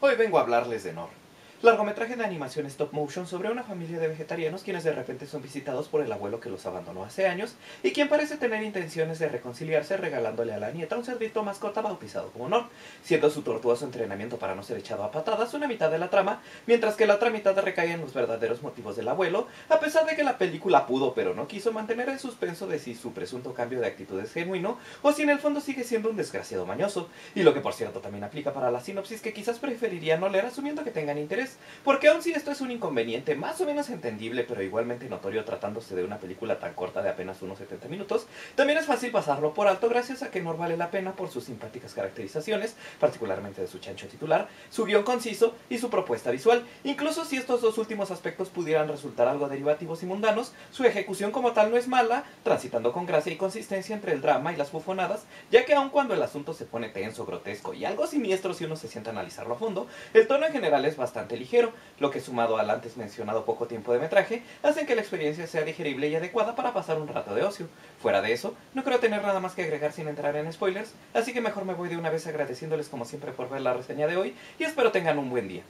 Hoy vengo a hablarles de Nor, largometraje de animación stop motion sobre una familia de vegetarianos quienes de repente son visitados por el abuelo que los abandonó hace años y quien parece tener intenciones de reconciliarse regalándole a la nieta un cerdito mascota bautizado como Nor, siendo su tortuoso entrenamiento para no ser echado a patadas una mitad de la trama, mientras que la otra mitad recae en los verdaderos motivos del abuelo, a pesar de que la película pudo pero no quiso mantener el suspenso de si su presunto cambio de actitud es genuino o si en el fondo sigue siendo un desgraciado mañoso, y lo que por cierto también aplica para la sinopsis que quizás preferiría no leer asumiendo que tengan interés porque aun si esto es un inconveniente más o menos entendible, pero igualmente notorio tratándose de una película tan corta de apenas unos 70 minutos, también es fácil pasarlo por alto gracias a que no vale la pena por sus simpáticas caracterizaciones, particularmente de su chancho titular, su guion conciso y su propuesta visual. Incluso si estos dos últimos aspectos pudieran resultar algo derivativos y mundanos, su ejecución como tal no es mala, transitando con gracia y consistencia entre el drama y las bufonadas, ya que aun cuando el asunto se pone tenso, grotesco y algo siniestro si uno se sienta a analizarlo a fondo, el tono en general es bastante ligero, lo que sumado al antes mencionado poco tiempo de metraje, hacen que la experiencia sea digerible y adecuada para pasar un rato de ocio. Fuera de eso, no creo tener nada más que agregar sin entrar en spoilers, así que mejor me voy de una vez agradeciéndoles como siempre por ver la reseña de hoy y espero tengan un buen día.